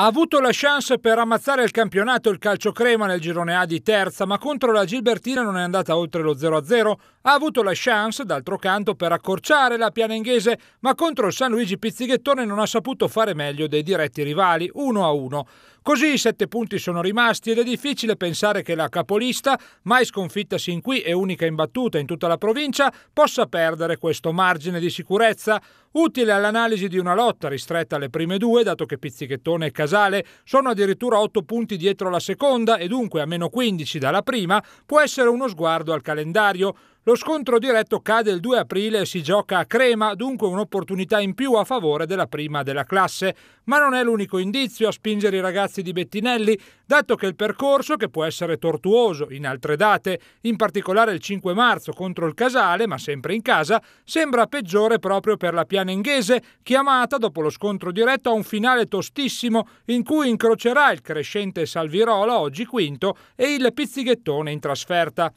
Ha avuto la chance per ammazzare il campionato il calcio crema nel girone A di terza, ma contro la Gilbertina non è andata oltre lo 0-0. Ha avuto la chance, d'altro canto, per accorciare la pianenghese, ma contro il San Luigi Pizzighettone non ha saputo fare meglio dei diretti rivali, 1-1. Così i sette punti sono rimasti ed è difficile pensare che la capolista, mai sconfitta sin qui e unica imbattuta in tutta la provincia, possa perdere questo margine di sicurezza, utile all'analisi di una lotta ristretta alle prime due, dato che Pizzighettone e Casale sono addirittura 8 punti dietro la seconda e dunque a meno 15 dalla prima, può essere uno sguardo al calendario. Lo scontro diretto cade il 2 aprile e si gioca a Crema, dunque un'opportunità in più a favore della prima della classe. Ma non è l'unico indizio a spingere i ragazzi di Bettinelli, dato che il percorso, che può essere tortuoso in altre date, in particolare il 5 marzo contro il Casale, ma sempre in casa, sembra peggiore proprio per la pianenghese, chiamata dopo lo scontro diretto a un finale tostissimo in cui incrocerà il crescente Salvirola, oggi quinto, e il Pizzighettone in trasferta.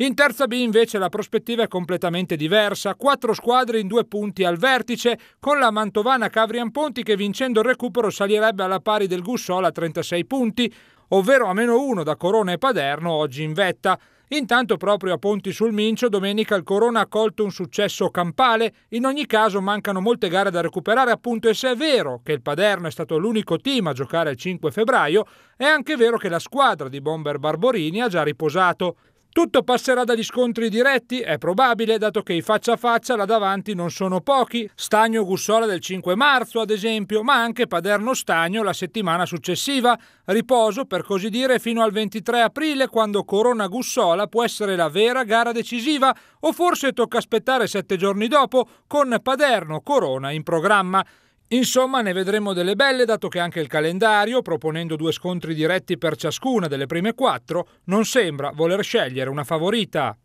In terza B invece la prospettiva è completamente diversa, quattro squadre in due punti al vertice, con la Mantovana Cavrian Ponti che vincendo il recupero salirebbe alla pari del Gussola a 36 punti, ovvero a meno uno da Corona e Paderno oggi in vetta. Intanto proprio a Ponti sul Mincio domenica il Corona ha colto un successo campale, in ogni caso mancano molte gare da recuperare appunto e se è vero che il Paderno è stato l'unico team a giocare il 5 febbraio, è anche vero che la squadra di Bomber Barborini ha già riposato. Tutto passerà dagli scontri diretti? È probabile, dato che i faccia a faccia là davanti non sono pochi. Stagno Gussola del 5 marzo, ad esempio, ma anche Paderno Stagno la settimana successiva. Riposo, per così dire, fino al 23 aprile, quando Corona Gussola può essere la vera gara decisiva, o forse tocca aspettare sette giorni dopo, con Paderno Corona in programma. Insomma, ne vedremo delle belle, dato che anche il calendario, proponendo due scontri diretti per ciascuna delle prime quattro, non sembra voler scegliere una favorita.